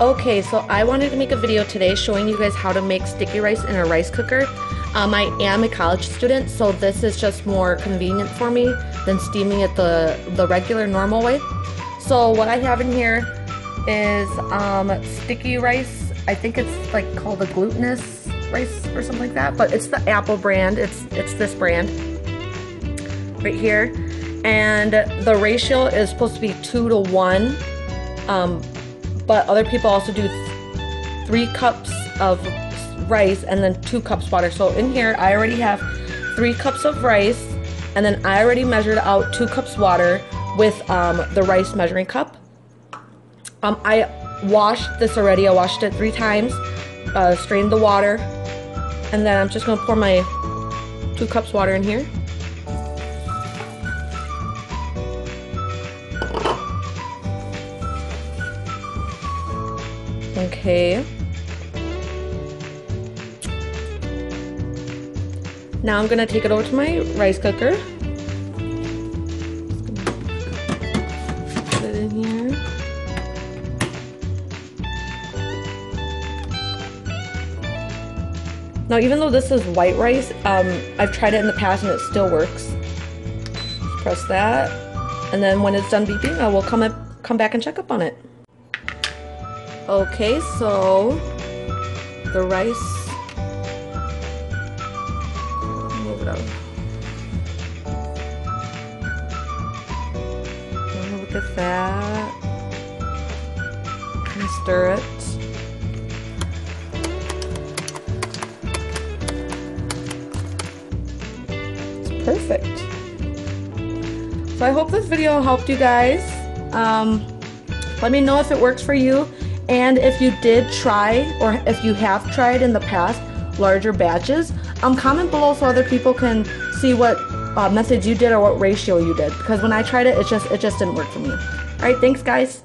Okay, so I wanted to make a video today showing you guys how to make sticky rice in a rice cooker. Um, I am a college student, so this is just more convenient for me than steaming it the, the regular normal way. So what I have in here is um, sticky rice. I think it's like called a glutinous rice or something like that, but it's the Apple brand. It's, it's this brand right here. And the ratio is supposed to be two to one. Um, but other people also do three cups of rice and then two cups water. So in here, I already have three cups of rice and then I already measured out two cups water with um, the rice measuring cup. Um, I washed this already. I washed it three times, uh, strained the water, and then I'm just gonna pour my two cups water in here. Okay. Now I'm gonna take it over to my rice cooker. Put it in here. Now even though this is white rice, um, I've tried it in the past and it still works. Press that. And then when it's done beeping, I will come, up, come back and check up on it. Okay, so the rice. Move it out. Look at that. And stir it. It's perfect. So I hope this video helped you guys. Um, let me know if it works for you. And if you did try, or if you have tried in the past, larger batches, um, comment below so other people can see what uh, methods you did or what ratio you did. Because when I tried it, it just it just didn't work for me. All right, thanks guys.